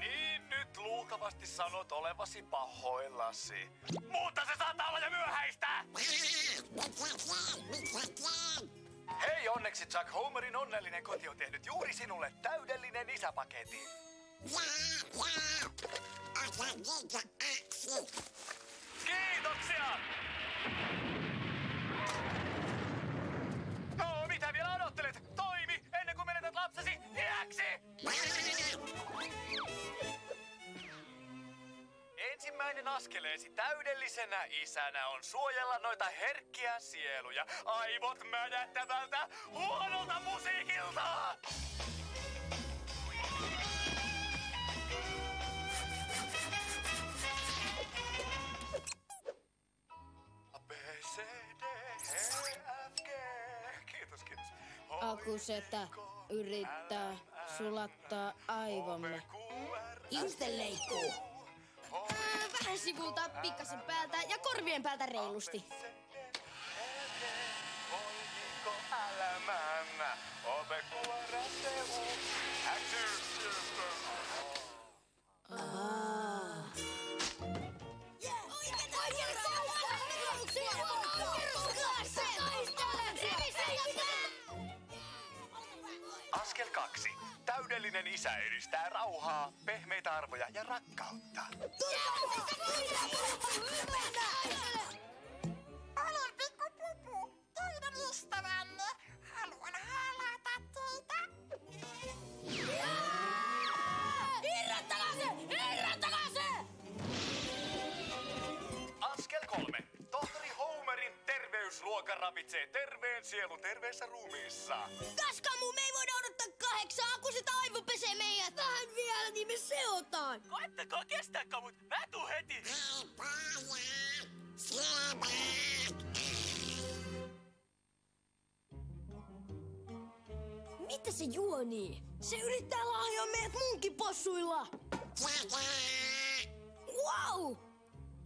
Niin nyt luultavasti sanot olevasi pahoillasi. Mutta se saattaa olla jo myöhäistä! Hei, onneksi Chuck Homerin onnellinen koti on tehnyt juuri sinulle täydellinen isäpaketin. Kiitoksia! Ensimmäinen askeleesi täydellisenä isänä on suojella noita herkkiä sieluja aivot mädättävältä huonolta musiikilta! B, C, D, E, F, G. Kiitos, kiitos. Akusetä yrittää sulattaa aivomme. Insteleikkuu. Ää, vähän sivulta, pikkasen päältä ja korvien päältä reilusti. Oliko kaksi. Täydellinen isä edistää rauhaa, pehmeitä arvoja ja rakkautta. Olen pikku pupu, teidän ystävänne. Haluan halata teitä. Irrottakaa se! Irrottakaa se! Askel kolme. Tohtori Homerin terveysluokka ravitsee terveen sielun terveessä ruumiissa. Kaskamu, me ei voida odottaa kahdeksaa, kun sitä aivo pesee meidät. Vähän vielä, niin me seotaan. Koettakaa kestää kamut. Mä tuun heti. Hei. Mitä se juoni? Se yrittää lahjoa meidät munkipossuilla. Wow!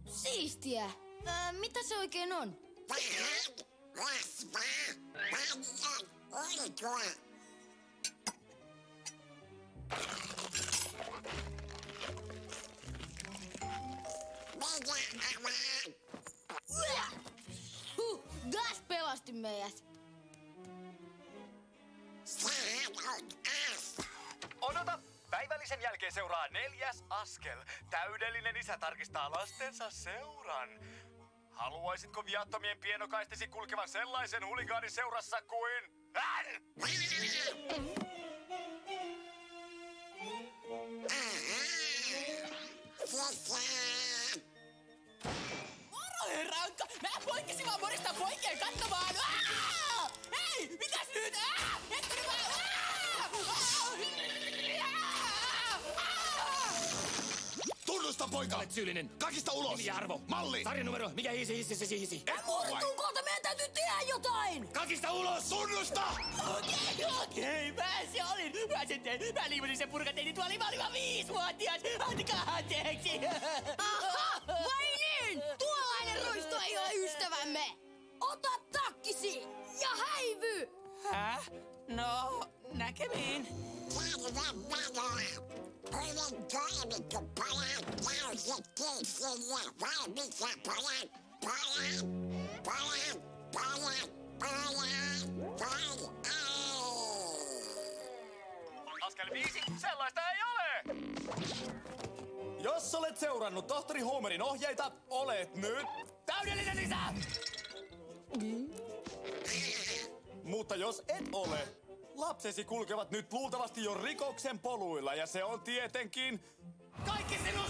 Siistiä. Ää, mitä se oikein on? Vähän rasvaa. Paljon ulkoa. Meidät. Odota! Päivällisen jälkeen seuraa neljäs askel. Täydellinen isä tarkistaa lastensa seuran. Haluaisitko viattomien pienokaistesi kulkevan sellaisen huligaanin seurassa kuin... Hän! Mä poikkesin vaan monista poikien katsomaan! Aa! Hei! Mitäs nyt? Aa! Hetkinen vaan! Aa! Aa! Tunnusta poika! Olet syyllinen. Kaikista ulos! Nimi ja arvo. Malli! Sarjanumero. Mikä hisi, hisi, hisi, hisi? Hän murtuu kohta, meidän täytyy tehdä jotain! Kaikista ulos! Tunnusta! Okei, okei, mä se olin. Mä sen tein. Mä liimusin sen purkateini tuolla, mä olin vaan viisivuotias. Antakaa anteeksi. Häivy! Häh? No, näkemiin. Olen toimittu pojat lausettiin sille. Vai mikä pojat? Pojat, pojat, pojat, pojat, vai ei? Askel viisi. Sellaista ei ole! Jos olet seurannut tohtori Homerin ohjeita, olet nyt täydellinen isä! Mutta jos et ole, lapsesi kulkevat nyt luultavasti jo rikoksen poluilla ja se on tietenkin Kaikki sinun